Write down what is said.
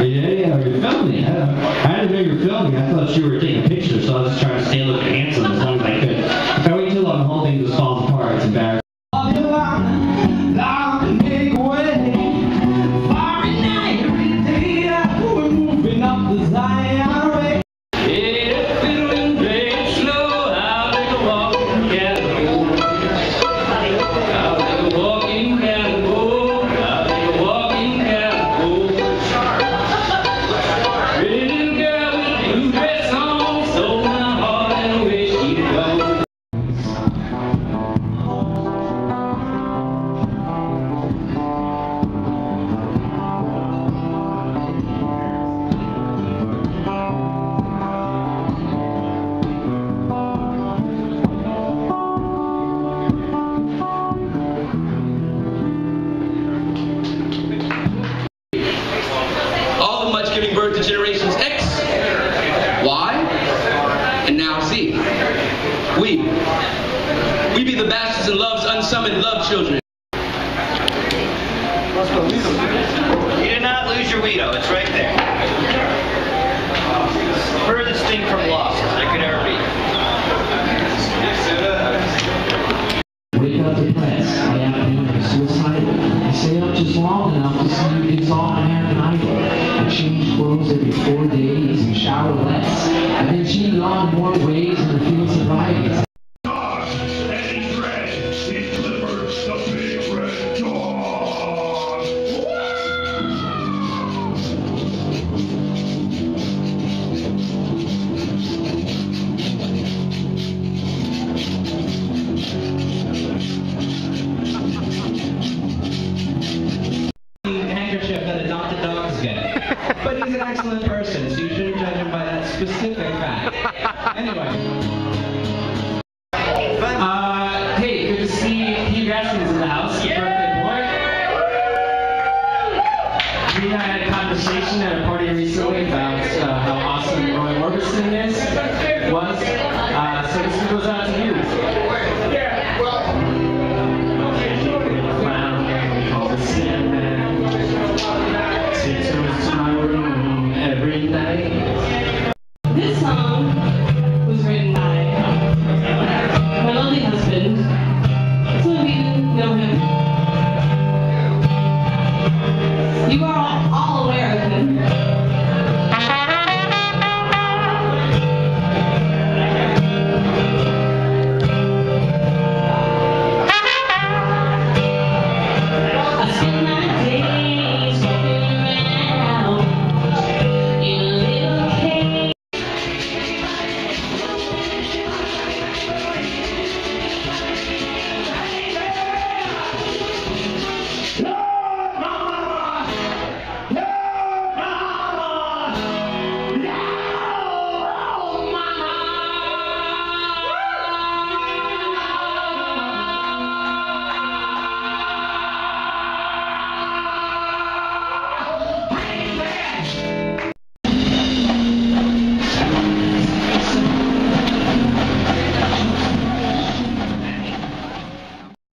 Yeah, you're filming. I didn't know you were filming. I thought you were taking pictures, so I was just trying to stay looking handsome as long as I could. If I wait too long, the whole thing just falls apart. It's bad. Generations X, Y, and now Z. We. We be the bastards and loves unsummoned love children. Kids all American Idol. I change clothes every four days and shower less. I've been cheated on more ways Anyway. Uh, hey, good to see Hugh Gaskins in the house, boy. We had a conversation at a party recently about uh, how awesome Roy Orbison is, was. Uh, so this goes out to you.